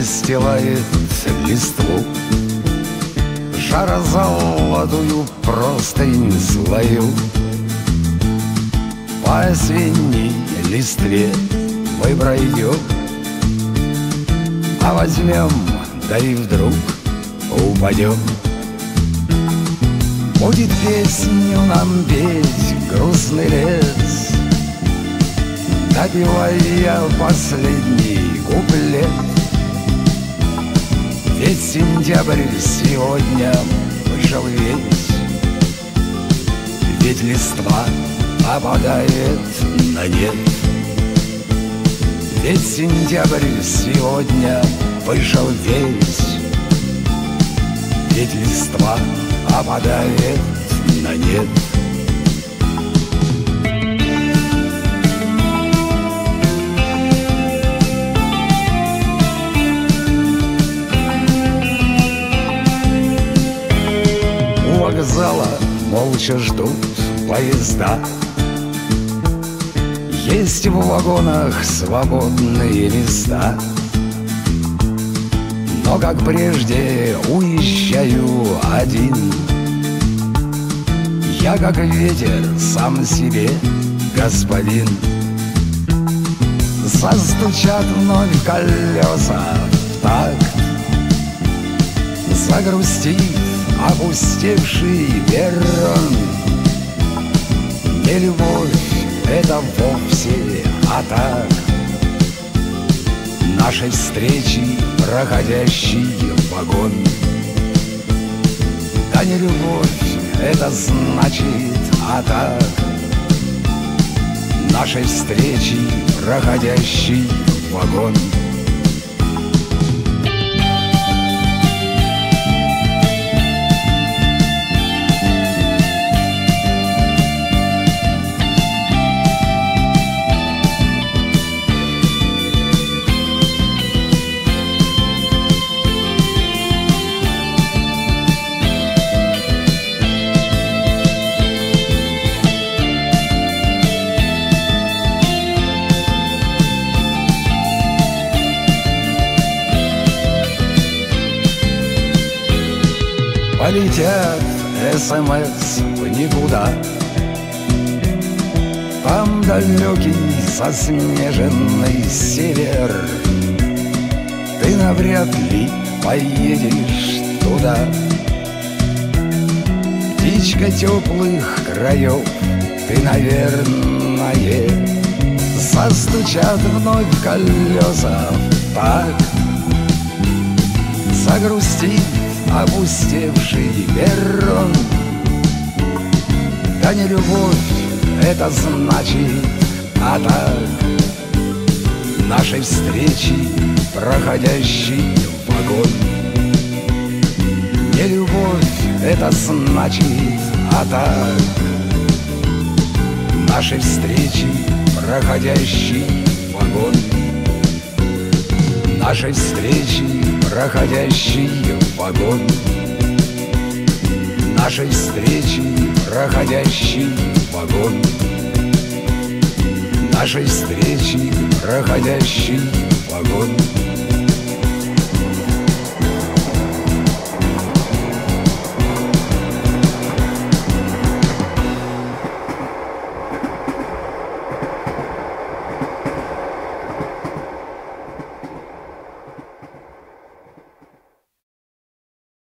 Расстилает листву. Жарозолотую простынь свою По осенней листве мы пройдем А возьмем, да и вдруг упадем Будет песню нам петь грустный лес. Допивая последний куплет Ведь сентябрь сегодня вышел весь. Ведь листва опадает на нет. Ведь сентябрь сегодня вышел весь. Ведь листва опадает вокзала молча ждут поезда. Есть в вагонах свободные места. Но, как прежде, уезжаю один. Я, как ветер, сам себе господин. Застучат вновь колеса в такт Загрустит опустевший перрон Не любовь это вовсе, а так. Нашей встречи проходящий вагон. Да не любовь это значит, а так. Нашей встречи проходящий вагон Полетят СМС в никуда. Там далекий заснеженный север. Ты навряд ли поедешь туда. Птичка теплых краев Ты, наверное Застучат вновь колеса в такт. Загрустит опустевший перрон Да не любовь это значит, а так Нашей встречи проходящий вагон. Не любовь это значит, а так Нашей встречи проходящий вагон Нашей встречи проходящий вагон Нашей встречи проходящий вагон Нашей встречи проходящий вагон